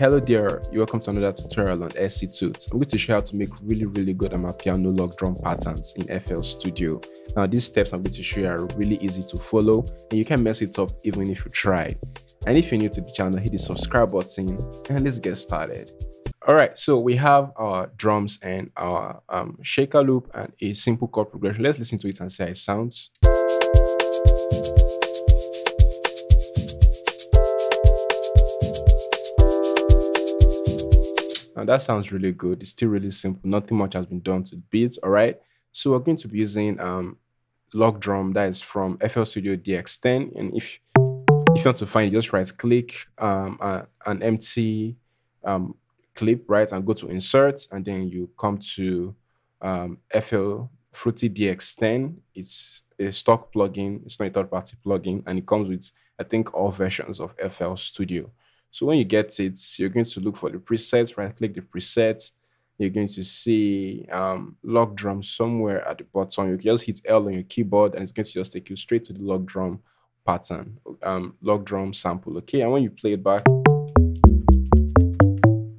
Hello there, you're welcome to another tutorial on SC TUTS. I'm going to show you how to make really really good amapiano log drum patterns in FL Studio. Now these steps I'm going to show you are really easy to follow and you can mess it up even if you try. And if you're new to the channel, hit the subscribe button and let's get started. Alright, so we have our drums and our um, shaker loop and a simple chord progression. Let's listen to it and see how it sounds. Now that sounds really good. It's still really simple. Nothing much has been done to the beats. All right. So we're going to be using um log drum that is from FL Studio DX10. And if if you want to find it, just right click um uh, an empty um clip, right, and go to insert, and then you come to um FL Fruity DX10. It's a stock plugin, it's not a third-party plugin, and it comes with I think all versions of FL Studio. So when you get it, you're going to look for the presets, right click the presets. You're going to see um, log drum somewhere at the bottom. You can just hit L on your keyboard and it's going to just take you straight to the log drum pattern, um, log drum sample. Okay, and when you play it back,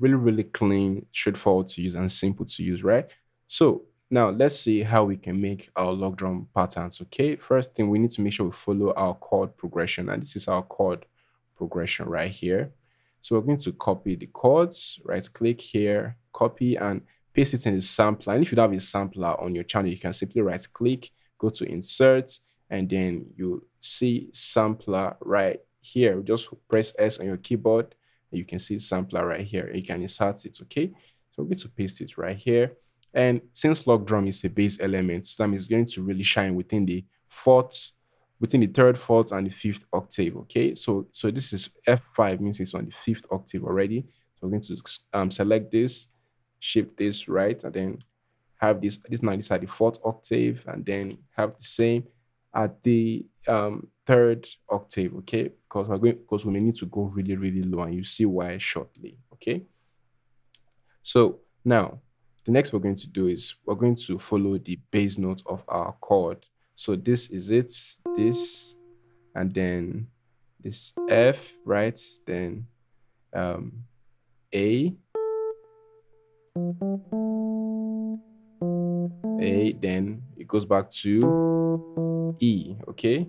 really, really clean, straightforward to use and simple to use, right? So now let's see how we can make our log drum patterns. Okay, first thing we need to make sure we follow our chord progression, and this is our chord progression right here. So we're going to copy the chords, right click here, copy and paste it in the sampler. And if you don't have a sampler on your channel, you can simply right click, go to insert, and then you see sampler right here. Just press S on your keyboard and you can see sampler right here. You can insert it, okay? So we're going to paste it right here. And since log drum is a bass element, so that means it's going to really shine within the fourth between the third, fourth, and the fifth octave. Okay, so so this is F5 means it's on the fifth octave already. So we're going to um, select this, shift this right, and then have this. This now this at the fourth octave, and then have the same at the um, third octave. Okay, because we're going because we may need to go really really low, and you see why shortly. Okay, so now the next we're going to do is we're going to follow the bass note of our chord so this is it, this, and then this F, right? Then um, A, A, then it goes back to E, okay?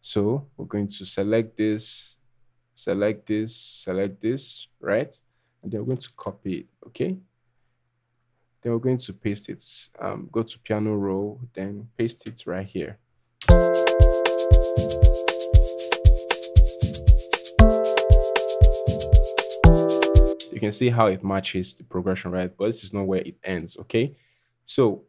So we're going to select this, select this, select this, right? And then we're going to copy it, okay? Then we're going to paste it. Um, go to piano roll, then paste it right here. You can see how it matches the progression, right? But this is not where it ends, okay? So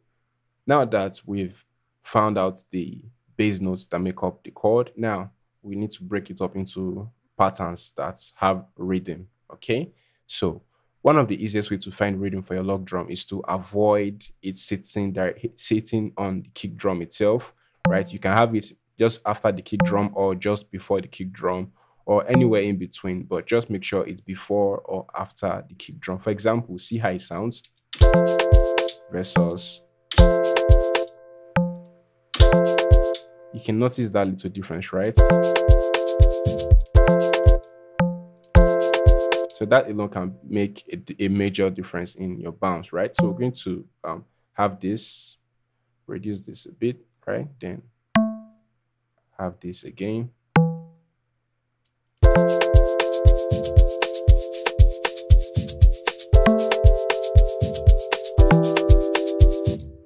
now that we've found out the bass notes that make up the chord, now we need to break it up into patterns that have rhythm, okay? So one of the easiest way to find rhythm for your log drum is to avoid it sitting there, sitting on the kick drum itself, right? You can have it just after the kick drum or just before the kick drum or anywhere in between, but just make sure it's before or after the kick drum. For example, see how it sounds versus you can notice that little difference, right? So that alone can make a, a major difference in your bounce, right? So we're going to um, have this, reduce this a bit, right? Then have this again.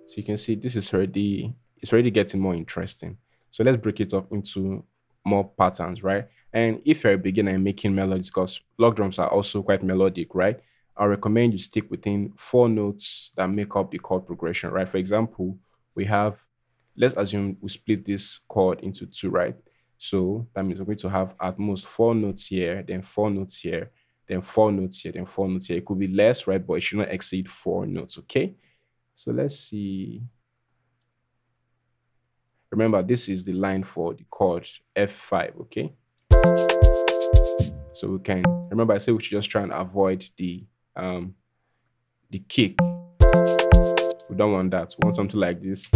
So you can see this is already, it's already getting more interesting. So let's break it up into more patterns, right? And if you're a beginner in making melodies, because log drums are also quite melodic, right? I recommend you stick within four notes that make up the chord progression, right? For example, we have, let's assume we split this chord into two, right? So that means we're going to have at most four notes here, then four notes here, then four notes here, then four notes here. It could be less, right? But it should not exceed four notes, okay? So let's see. Remember, this is the line for the chord F5, okay? So we can, remember I said we should just try and avoid the, um, the kick. We don't want that. We want something like this.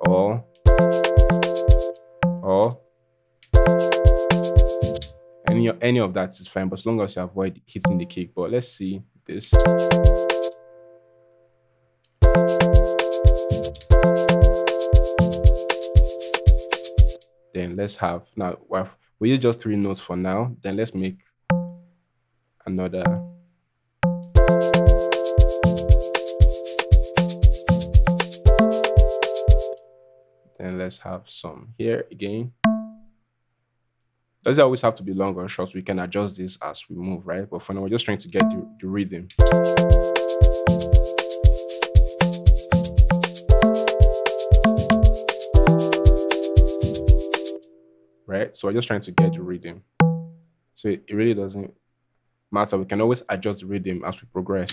Or, or, any any of that is fine, but as long as you avoid hitting the kick. But let's see this. Let's have now we use just three notes for now. Then let's make another then let's have some here again doesn't always have to be long or short. We can adjust this as we move, right? But for now, we're just trying to get the, the rhythm. Right? So we're just trying to get the rhythm. So it, it really doesn't matter. We can always adjust the rhythm as we progress.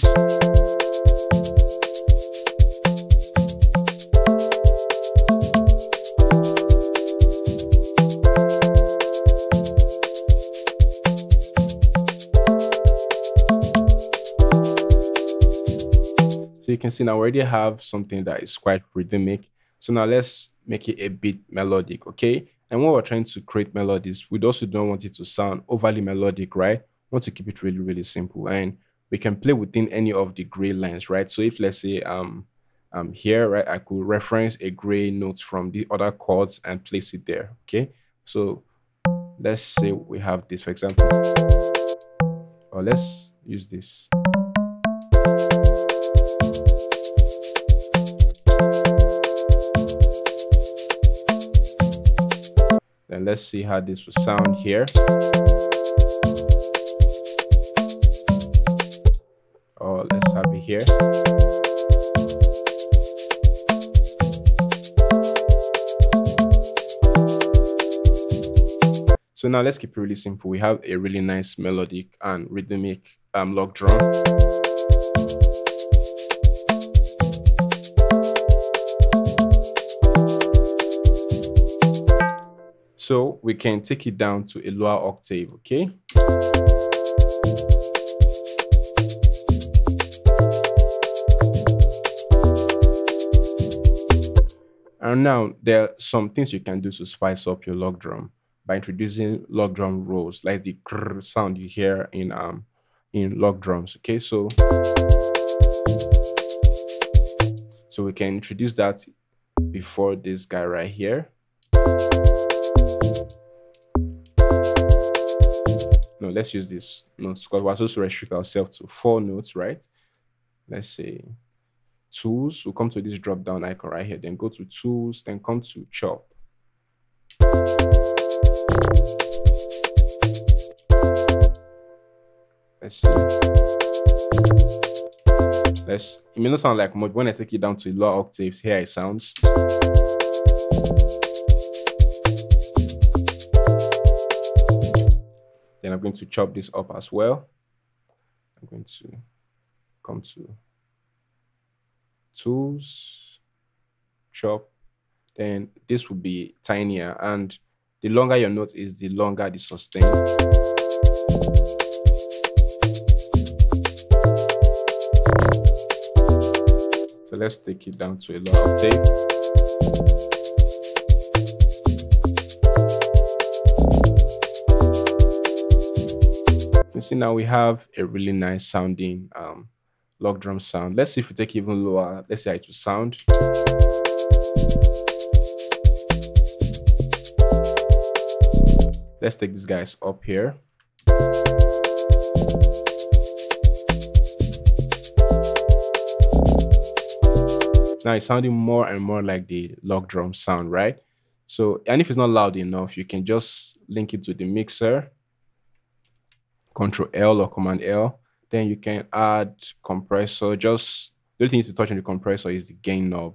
So you can see now we already have something that is quite rhythmic. So now let's make it a bit melodic, okay? And when we're trying to create melodies, we also don't want it to sound overly melodic, right? We want to keep it really, really simple. And we can play within any of the gray lines, right? So if let's say um um here, right, I could reference a gray note from the other chords and place it there. Okay. So let's say we have this, for example. Or let's use this. Then let's see how this will sound here. Oh, let's have it here. So now let's keep it really simple. We have a really nice melodic and rhythmic um, log drum. So we can take it down to a lower octave, okay? And now there are some things you can do to spice up your log drum by introducing log drum rolls, like the sound you hear in um in log drums. Okay, so so we can introduce that before this guy right here. No, let's use this notes because we're supposed to restrict ourselves to four notes, right? Let's say tools. We'll come to this drop down icon right here, then go to tools, then come to chop. Let's see. Let's, it may not sound like much. When I take it down to lower octaves, here it sounds. Then I'm going to chop this up as well. I'm going to come to tools, chop. Then this will be tinier. And the longer your note is, the longer the sustain. So let's take it down to a low octave. See now we have a really nice sounding um, log drum sound. Let's see if we take even lower. Let's see how it will sound. Let's take these guys up here. Now it's sounding more and more like the log drum sound, right? So, and if it's not loud enough, you can just link it to the mixer Control L or Command L. Then you can add compressor. Just the only thing to touch on the compressor is the gain knob.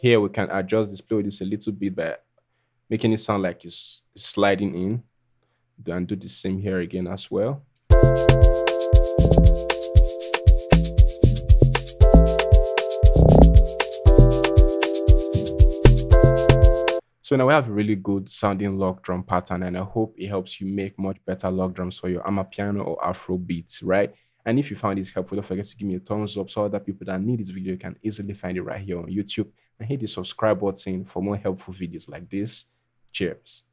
Here we can adjust display this a little bit by making it sound like it's sliding in. And do the same here again as well. So now we have a really good sounding log drum pattern and I hope it helps you make much better log drums for your Amapiano or Afro beats, right? And if you found this helpful, don't forget to give me a thumbs up so other people that need this video can easily find it right here on YouTube and hit the subscribe button for more helpful videos like this. Cheers.